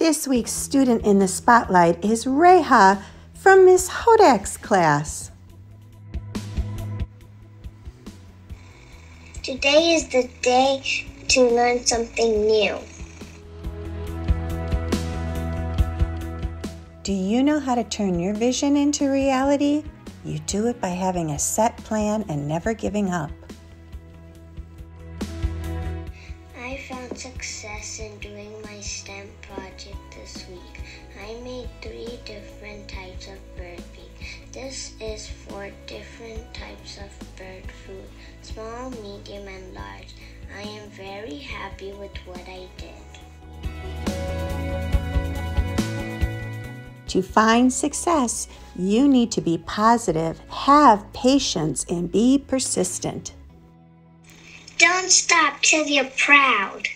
This week's student in the spotlight is Reha from Miss Hodak's class. Today is the day to learn something new. Do you know how to turn your vision into reality? You do it by having a set plan and never giving up. I found success in doing my STEM types of bird feed. This is for different types of bird food small, medium, and large. I am very happy with what I did. To find success, you need to be positive, have patience, and be persistent. Don't stop till you're proud.